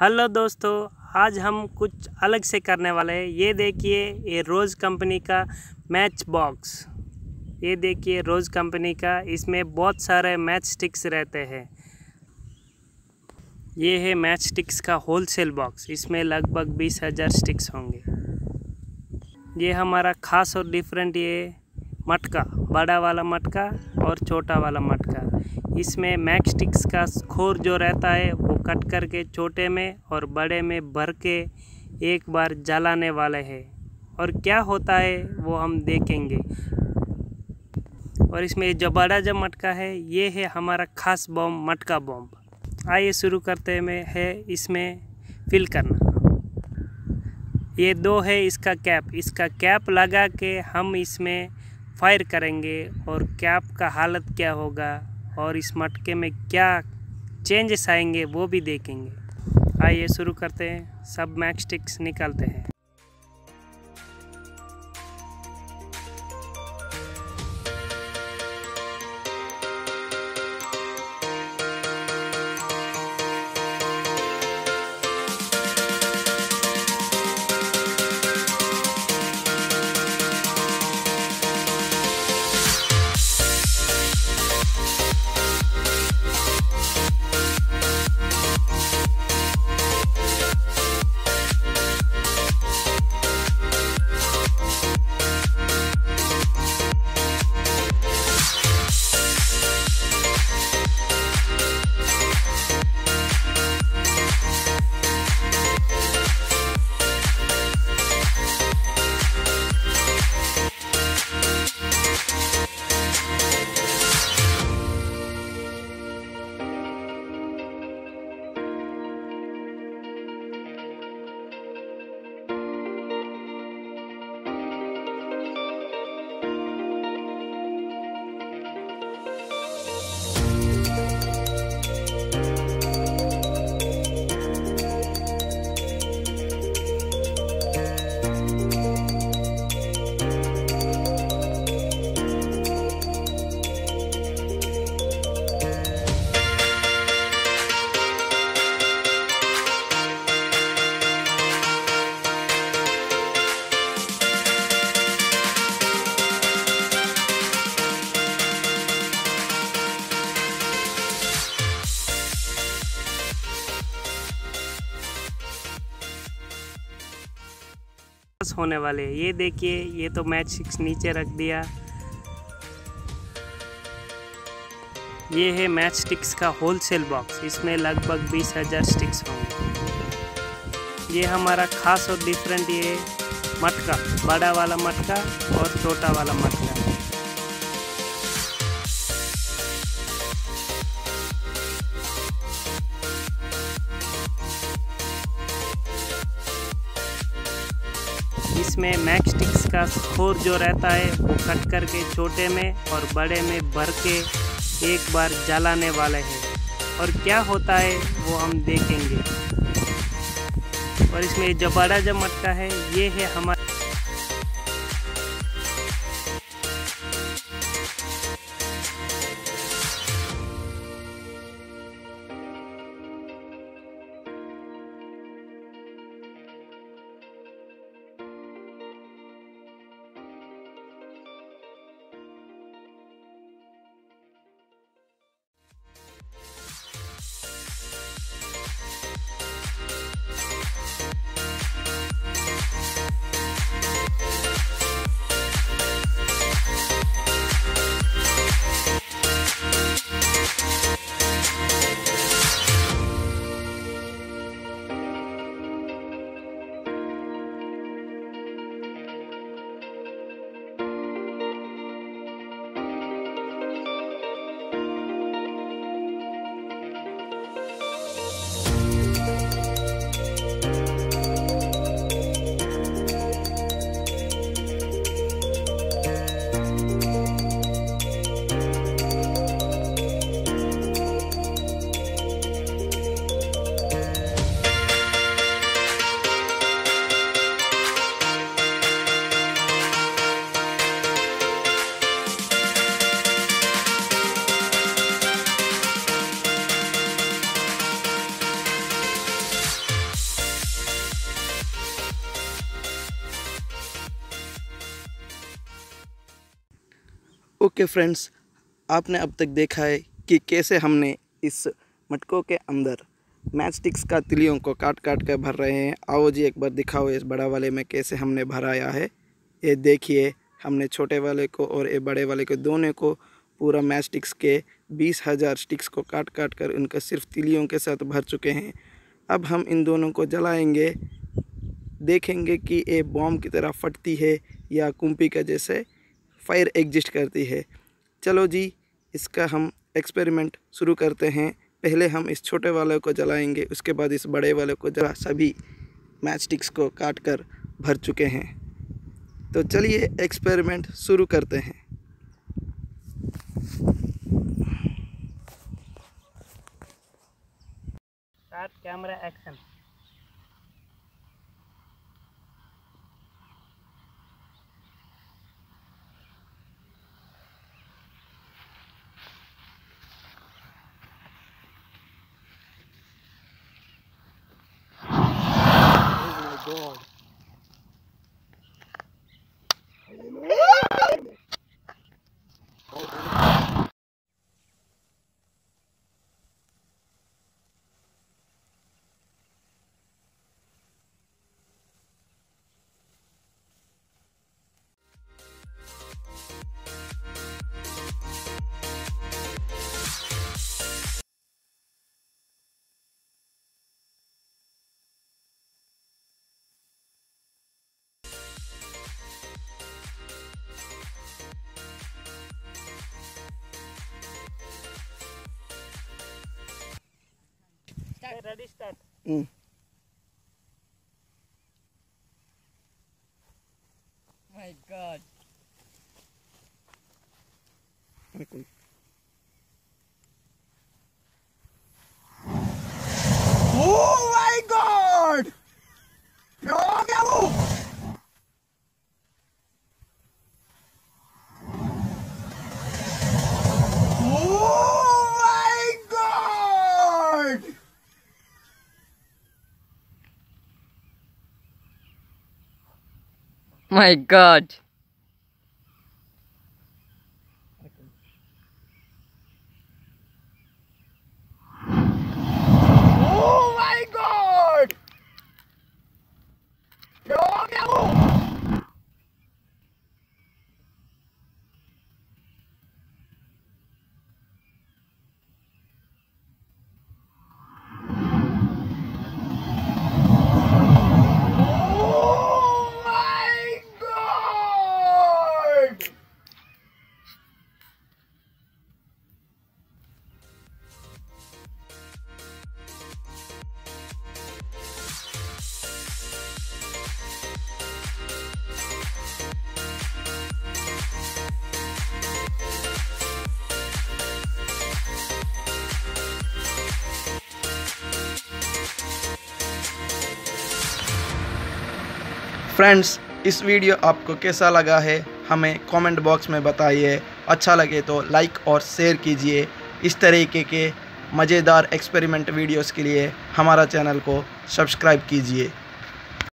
Hello दोस्तों, आज हम कुछ अलग से करने वाले हैं। ये देखिए, ये रोज़ कंपनी का मैच बॉक्स ये देखिए, रोज़ कंपनी का, इसमें बहुत सारे मैच स्टिक्स रहते हैं। ये है मैच स्टिक्स का होलसेल बॉक्स। इसमें लगभग बीस हज़ार स्टिक्स होंगे। ये हमारा ख़ास और डिफरेंट ये मटका, बड़ा वाला मटका और छोटा वाला मटका। इसमें मैक स्टिक्स का खोर जो रहता है कट करके छोटे में और बड़े में भर के एक बार जलाने वाले हैं। और क्या होता है, वो हम देखेंगे। और इसमें जो बड़ा जो मटका है, ये है हमारा खास बॉम्ब, मटका बॉम्ब। आइए शुरू करते में है इसमें फिल करना। ये दो है इसका कैप। इसका कैप लगा के हम इसमें फायर करेंगे और कैप का हालत क्या होगा और इस मटके में क्या चेंजेस आएँगे वो भी देखेंगे। आइए शुरू करते हैं। सब मैक स्टिक्स निकालते हैं। होने वाले ये देखिए, ये तो मैच सिक्स नीचे रख दिया। ये है मैच स्टिक्स का होलसेल बॉक्स। इसमें लगभग बीस हज़ार स्टिक्स होंगे। ये हमारा खास और डिफरेंट ये मटका, बड़ा वाला मटका और छोटा वाला मटका। इसमें मैक्सटिक्स का खोर जो रहता है, वो कट करके छोटे में और बड़े में भर के एक बार जलाने वाले हैं। और क्या होता है, वो हम देखेंगे। और इसमें जो बड़ा जो मटका है, ये है हमारा ओके फ्रेंड्स, आपने अब तक देखा है कि कैसे हमने इस मटकों के अंदर मैच स्टिक्स का तिलियों को काट काट कर भर रहे हैं। आओ जी एक बार दिखाओ इस बड़ा वाले में कैसे हमने भराया है। ये देखिए, हमने छोटे वाले को और ये बड़े वाले को, दोनों को पूरा मैच स्टिक्स के बीस हज़ार स्टिक्स को काट काट कर उनका सिर्फ़ तिलियों के साथ भर चुके हैं। अब हम इन दोनों को जलाएँगे, देखेंगे कि ये बॉम्ब की तरह फटती है या कुम्पी का जैसे फायर एग्जिस्ट करती है। चलो जी, इसका हम एक्सपेरिमेंट शुरू करते हैं। पहले हम इस छोटे वाले को जलाएँगे, उसके बाद इस बड़े वाले को जला, सभी मैच स्टिक्स को काट कर भर चुके हैं। तो चलिए एक्सपेरिमेंट शुरू करते हैं। Camera action Okay, ready, start. Mm. My God. My God. Friends इस वीडियो आपको कैसा लगा है, हमें कमेंट बॉक्स में बताइए। अच्छा लगे तो लाइक और शेयर कीजिए। इस तरीके के मज़ेदार एक्सपेरिमेंट वीडियोस के लिए हमारा चैनल को सब्सक्राइब कीजिए।